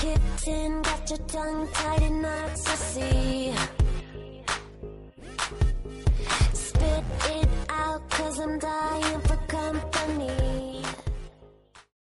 Kitten got your tongue tied in knots, I see. Spit it out, cause I'm dying.